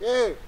Ei!